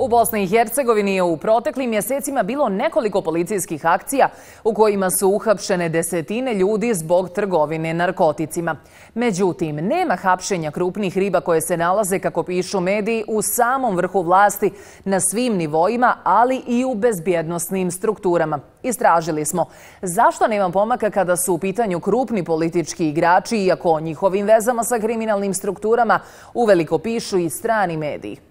U Bosni i Hercegovini je u proteklim mjesecima bilo nekoliko policijskih akcija u kojima su uhapšene desetine ljudi zbog trgovine narkoticima. Međutim, nema hapšenja krupnih riba koje se nalaze, kako pišu mediji, u samom vrhu vlasti na svim nivoima, ali i u bezbjednostnim strukturama. Istražili smo zašto nema pomaka kada su u pitanju krupni politički igrači, iako o njihovim vezama sa kriminalnim strukturama uveliko pišu i strani mediji.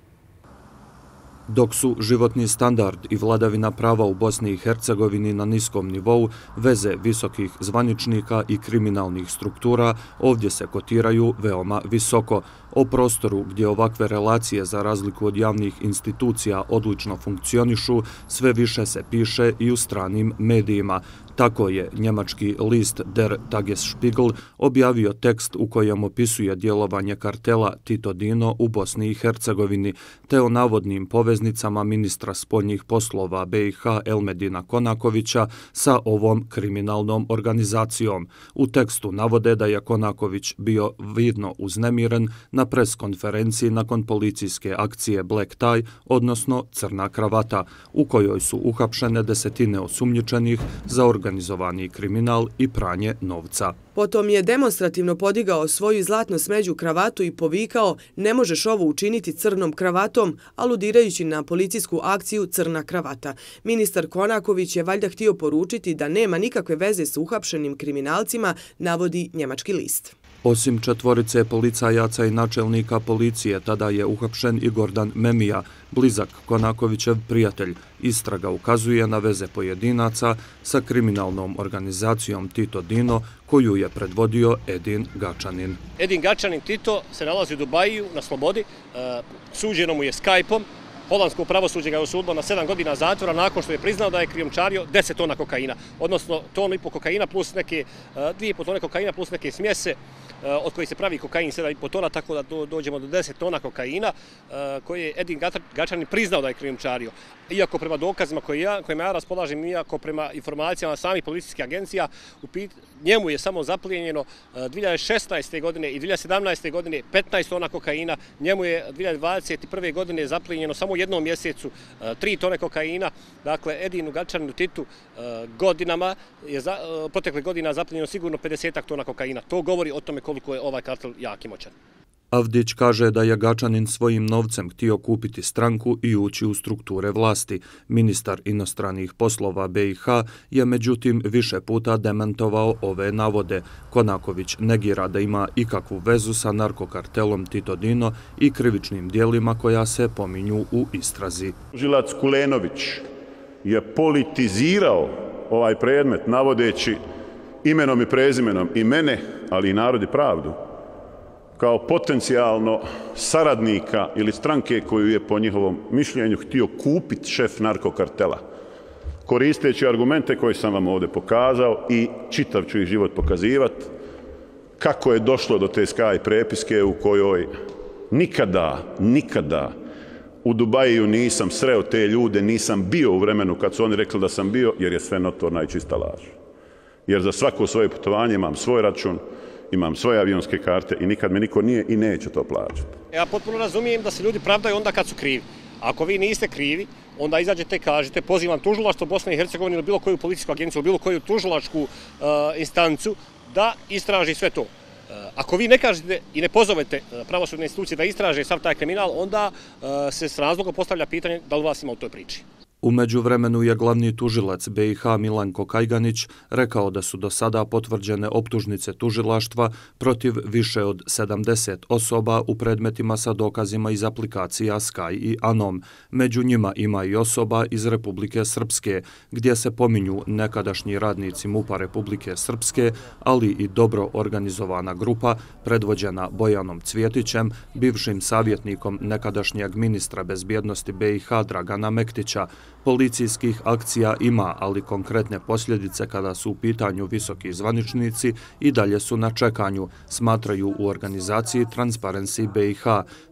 Dok su životni standard i vladavina prava u Bosni i Hercegovini na niskom nivou, veze visokih zvaničnika i kriminalnih struktura ovdje se kotiraju veoma visoko. O prostoru gdje ovakve relacije za razliku od javnih institucija odlično funkcionišu, sve više se piše i u stranim medijima. Tako je njemački list Der Tagesspiegel objavio tekst u kojem opisuje djelovanje kartela Tito Dino u Bosni i Hercegovini, te o navodnim poveznicama ministra spoljnih poslova BiH Elmedina Konakovića sa ovom kriminalnom organizacijom. U tekstu navode da je Konaković bio vidno uznemiren na preskonferenciji nakon policijske akcije Black Tie, odnosno Crna kravata, u kojoj su uhapšene desetine osumnjičenih za organizovani kriminal i pranje novca. Potom je demonstrativno podigao svoju zlatno smeđu kravatu i povikao ne možeš ovo učiniti crnom kravatom, aludirajući na policijsku akciju Crna kravata. Ministar Konaković je valjda htio poručiti da nema nikakve veze s uhapšenim kriminalcima, navodi njemački list. Osim četvorice policajaca i načelnika policije, tada je uhapšen i Gordan Memija, blizak Konakovićev prijatelj. Istraga ukazuje na veze pojedinaca sa kriminalnom organizacijom Tito Dino, koju je predvodio Edin Gačanin. Edin Gačanin Tito se nalazi u Dubaju na slobodi, eh, suđeno mu je Skype-om, Holandsko pravosuđe ga je osudilo na 7 godina zatvora nakon što je priznao da je krijomčario 10 tona kokaina, odnosno tonu i po kokaina plus neke, e, dvije po tone kokaina plus neke smjese, e, od kojih se pravi kokain 7,5 tona, tako da dođemo do 10 tona kokaina, e, koje je Edin Gačanin priznao da je krijomčario. Iako prema dokazima koje ja, kojima ja raspolažem, iako prema informacijama samih policijskih agencija, njemu je samo zaplijenjeno e, 2016. godine i 2017. godine 15 tona kokaina, njemu je 2021. godine zaplijenjeno samo jednom mjesecu e, 3 tone kokaina. Dakle, Edinu Gačaninu Titu e, godinama je protekle godina zaplijenjeno sigurno 50 tona kokaina. To govori o tome koliko je ovaj kartel jak i moćan. Avdić kaže da je Gačanin svojim novcem htio kupiti stranku i ući u strukture vlasti. Ministar inostranih poslova BiH je međutim više puta dementovao ove navode. Konaković negira da ima ikakvu vezu sa narkokartelom Tito Dino i krivičnim dijelima koja se pominju u istrazi. Žilac Kulenović je politizirao ovaj predmet navodeći imenom i prezimenom i mene, ali i narodi pravdu, kao potencijalno saradnika ili stranke koju je po njihovom mišljenju htio kupiti šef narkokartela. Koristeći argumente koje sam vam ovdje pokazao i čitav ću ih život pokazivati, kako je došlo do te Sky prepiske u kojoj nikada, nikada u Dubaju nisam sreo te ljude, nisam bio u vremenu kad su oni rekli da sam bio, jer je sve notorna i čista laž. Jer za svako svoje putovanje imam svoj račun, imam svoje avionske karte i nikad me niko nije i neće to plaćati. Ja potpuno razumijem da se ljudi pravdaju onda kad su krivi. Ako vi niste krivi, onda izađete i kažete pozivam tužilaštvo Bosne i Hercegovine ili bilo koju policijsku agenciju bilo koju tužilačku uh, instancu da istraži sve to. Eh, ako vi ne kažete i ne pozovete eh, pravosudne institucije da istraže sav taj kriminal, onda se s razlogom postavlja pitanje da li vas ima u toj priči. Umeđu vremenu je glavni tužilac BiH Milanko Kajganić rekao da su do sada potvrđene optužnice tužilaštva protiv više od 70 osoba u predmetima sa dokazima iz aplikacija Sky i Anom. Među njima ima i osoba iz Republike Srpske, gdje se pominju nekadašnji radnici MUPA Republike Srpske, ali i dobro organizovana grupa predvođena Bojanom Cvjetićem, bivšim savjetnikom nekadašnjeg ministra bezbjednosti BiH Dragana Mektića, Policijskih akcija ima, ali konkretne posljedice kada su u pitanju visoki zvaničnici i dalje su na čekanju, smatraju u organizaciji Transparency BiH.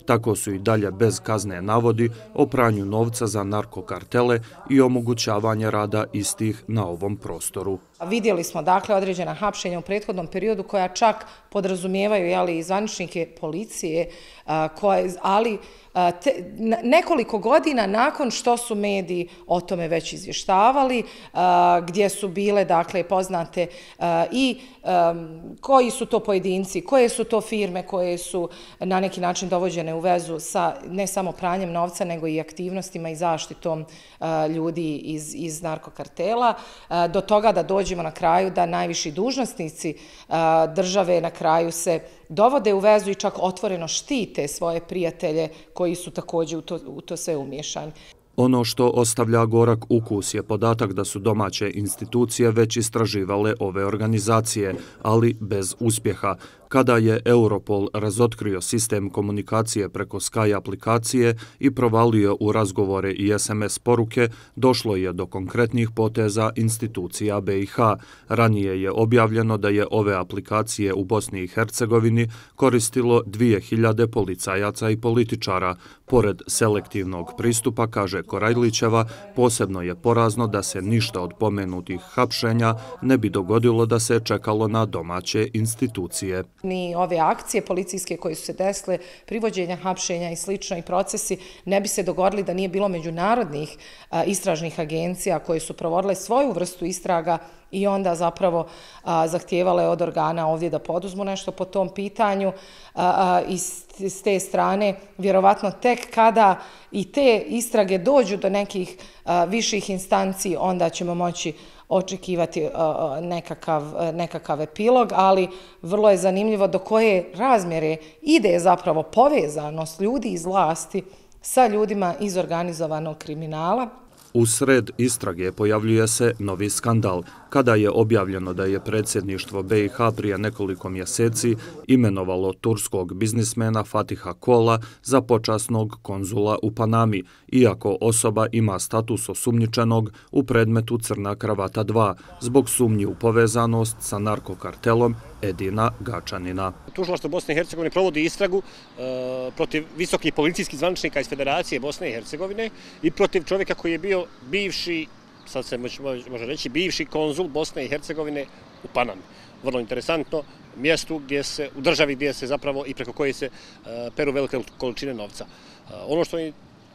Tako su i dalje bez kazne navodi o pranju novca za narkokartele i omogućavanje rada istih na ovom prostoru. Vidjeli smo dakle određena hapšenja u prethodnom periodu koja čak podrazumijevaju jeli, zvaničnike policije, koje, ali te, nekoliko godina nakon što su mediji o tome već izvještavali, gdje su bile dakle poznate i koji su to pojedinci, koje su to firme koje su na neki način dovođene u vezu sa ne samo pranjem novca, nego i aktivnostima i zaštitom ljudi iz, iz narkokartela, do toga da dođemo na kraju da najviši dužnostnici države na kraju se dovode u vezu i čak otvoreno štite svoje prijatelje koji su također u to, u to sve umješani. Ono što ostavlja gorak ukus je podatak da su domaće institucije već istraživale ove organizacije, ali bez uspjeha. Kada je Europol razotkrio sistem komunikacije preko Sky aplikacije i provalio u razgovore i SMS poruke, došlo je do konkretnih poteza institucija BiH. Ranije je objavljeno da je ove aplikacije u Bosni i Hercegovini koristilo 2000 policajaca i političara. Pored selektivnog pristupa, kaže Korajlićeva, posebno je porazno da se ništa od pomenutih hapšenja ne bi dogodilo da se čekalo na domaće institucije ni ove akcije policijske koje su se desile, privođenja, hapšenja i slično i procesi ne bi se dogodili da nije bilo međunarodnih istražnih agencija koje su provodile svoju vrstu istraga i onda zapravo zahtijevale od organa ovdje da poduzmu nešto po tom pitanju i s te strane vjerovatno tek kada i te istrage dođu do nekih viših instanci onda ćemo moći očekivati nekakav, nekakav epilog, ali vrlo je zanimljivo do koje razmjere ide zapravo povezanost ljudi iz vlasti sa ljudima iz organizovanog kriminala. U sred istrage pojavljuje se novi skandal kada je objavljeno da je predsjedništvo BiH prije nekoliko mjeseci imenovalo turskog biznismena Fatiha Kola za počasnog konzula u Panami, iako osoba ima status osumnjičenog u predmetu Crna kravata 2 zbog sumnji u povezanost sa narkokartelom Edina Gačanina. Tužilaštvo Bosne i Hercegovine provodi istragu e, protiv visokih policijskih zvaničnika iz Federacije Bosne i Hercegovine i protiv čovjeka koji je bio bivši sad se može reći, bivši konzul Bosne i Hercegovine u Panami. Vrlo interesantno, mjestu gdje se, u državi gdje se zapravo i preko koje se e, peru velike količine novca. E, ono što je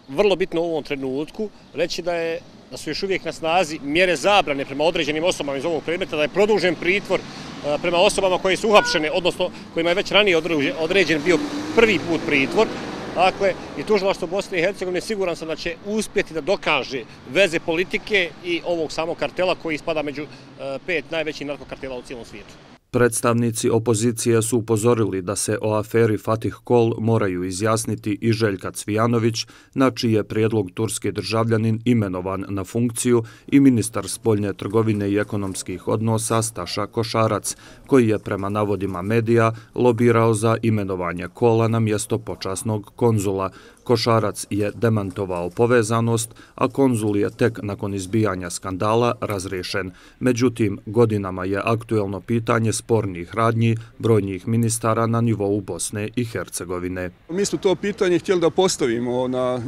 vrlo bitno u ovom trenutku, reći da je da su još uvijek na snazi mjere zabrane prema određenim osobama iz ovog predmeta, da je produžen pritvor e, prema osobama koje su uhapšene, odnosno kojima je već ranije određen bio prvi put pritvor, Dakle, i tužilaštvo Bosne i Hercegovine siguran sam da će uspjeti da dokaže veze politike i ovog samog kartela koji ispada među e, pet najvećih narkokartela u cijelom svijetu. Predstavnici opozicije su upozorili da se o aferi Fatih Kol moraju izjasniti i Željka Cvijanović, na čiji je prijedlog turski državljanin imenovan na funkciju i ministar spoljne trgovine i ekonomskih odnosa Staša Košarac, koji je prema navodima medija lobirao za imenovanje Kola na mjesto počasnog konzula, Košarac je demantovao povezanost, a konzul je tek nakon izbijanja skandala razrešen. Međutim, godinama je aktuelno pitanje spornih radnji brojnih ministara na nivou Bosne i Hercegovine. Mi smo to pitanje htjeli da postavimo na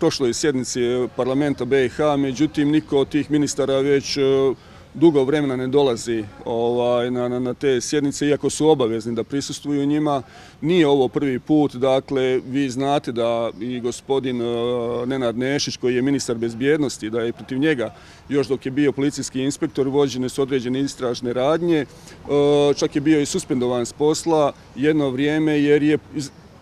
prošloj sjednici parlamenta BiH, međutim, niko od tih ministara već e, dugo vremena ne dolazi ovaj, na, na, na te sjednice, iako su obavezni da prisustuju njima. Nije ovo prvi put, dakle, vi znate da i gospodin uh, Nenad Nešić, koji je ministar bezbjednosti, da je protiv njega, još dok je bio policijski inspektor, vođene su određene istražne radnje, uh, čak je bio i suspendovan s posla jedno vrijeme, jer je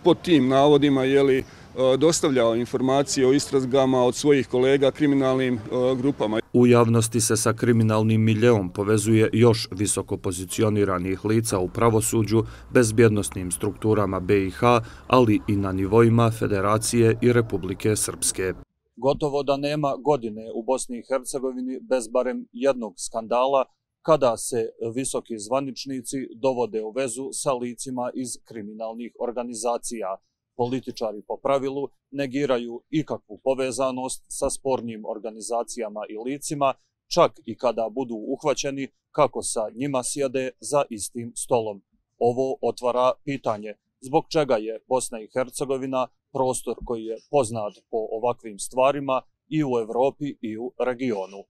pod tim navodima, jeli, eh, dostavljao informacije o istragama od svojih kolega kriminalnim grupama. U javnosti se sa kriminalnim miljeom povezuje još visoko pozicioniranih lica u pravosuđu, bezbjednostnim strukturama BiH, ali i na nivoima Federacije i Republike Srpske. Gotovo da nema godine u Bosni i Hercegovini bez barem jednog skandala kada se visoki zvaničnici dovode u vezu sa licima iz kriminalnih organizacija političari po pravilu negiraju ikakvu povezanost sa spornim organizacijama i licima, čak i kada budu uhvaćeni kako sa njima sjede za istim stolom. Ovo otvara pitanje zbog čega je Bosna i Hercegovina prostor koji je poznat po ovakvim stvarima i u Evropi i u regionu.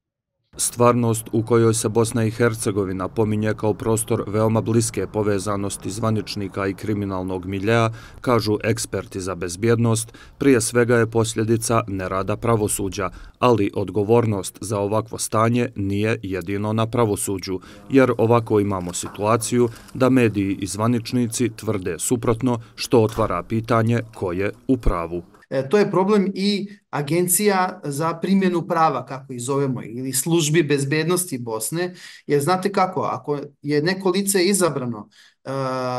Stvarnost u kojoj se Bosna i Hercegovina pominje kao prostor veoma bliske povezanosti zvaničnika i kriminalnog miljeja, kažu eksperti za bezbjednost, prije svega je posljedica nerada pravosuđa, ali odgovornost za ovakvo stanje nije jedino na pravosuđu, jer ovako imamo situaciju da mediji i zvaničnici tvrde suprotno što otvara pitanje ko je u pravu. E, to je problem i agencija za primjenu prava, kako ih zovemo, ili službi bezbednosti Bosne, jer znate kako, ako je neko lice izabrano uh,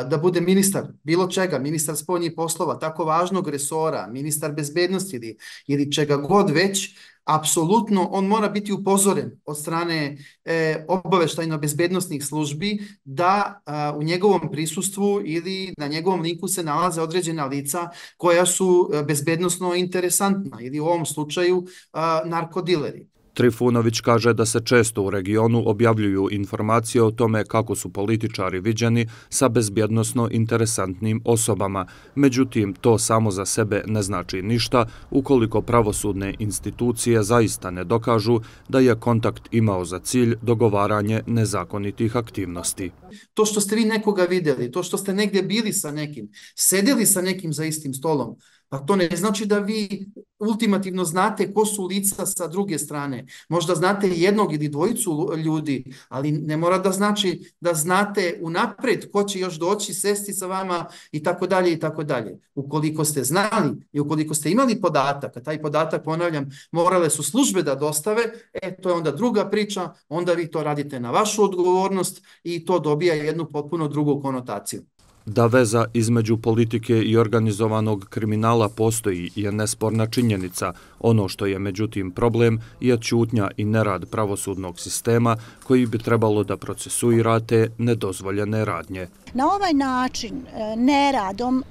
da bude ministar bilo čega, ministar spoljnih poslova, tako važnog resora, ministar bezbednosti ili, ili čega god već, apsolutno on mora biti upozoren od strane e, obaveštajno-bezbednostnih službi da a, u njegovom prisustvu ili na njegovom linku se nalaze određena lica koja su e, bezbednostno interesantna ili u ovom slučaju a, narkodileri. Trifunović kaže da se često u regionu objavljuju informacije o tome kako su političari viđeni sa bezbjednostno interesantnim osobama. Međutim, to samo za sebe ne znači ništa ukoliko pravosudne institucije zaista ne dokažu da je kontakt imao za cilj dogovaranje nezakonitih aktivnosti. To što ste vi nekoga videli, to što ste negdje bili sa nekim, sedeli sa nekim za istim stolom, Pa to ne znači da vi ultimativno znate ko su lica sa druge strane. Možda znate jednog ili dvojicu ljudi, ali ne mora da znači da znate unapred ko će još doći, sesti sa vama i tako dalje i tako dalje. Ukoliko ste znali i ukoliko ste imali podatak, a taj podatak, ponavljam, morale su službe da dostave, e, to je onda druga priča, onda vi to radite na vašu odgovornost i to dobija jednu potpuno drugu konotaciju. Da veza između politike i organizovanog kriminala postoji je nesporna činjenica. Ono što je međutim problem je čutnja i nerad pravosudnog sistema koji bi trebalo da procesuirate nedozvoljene radnje. Na ovaj način e, neradom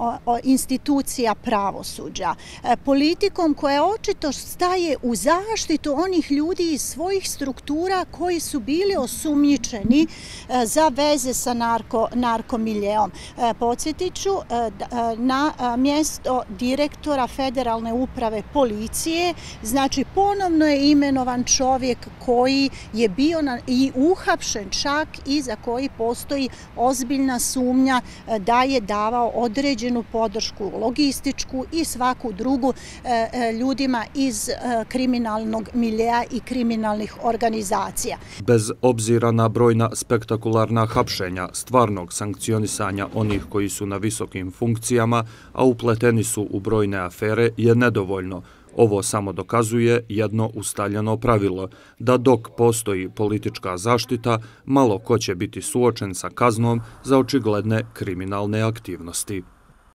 institucija pravosuđa, e, politikom koja očito staje u zaštitu onih ljudi iz svojih struktura koji su bili osumnjičeni e, za veze sa narko, narkomiljeom. Podsjetit ću na mjesto direktora Federalne uprave policije, znači ponovno je imenovan čovjek koji je bio na, i uhapšen čak i za koji postoji ozbiljna sumnja e, da je davao određenu podršku logističku i svaku drugu e, e, ljudima iz kriminalnog milija i kriminalnih organizacija. Bez obzira na brojna spektakularna hapšenja, stvarnog sankcionisanja onih koji su na visokim funkcijama, a upleteni su u brojne afere, je nedovoljno. Ovo samo dokazuje jedno ustaljeno pravilo, da dok postoji politička zaštita, malo ko će biti suočen sa kaznom za očigledne kriminalne aktivnosti.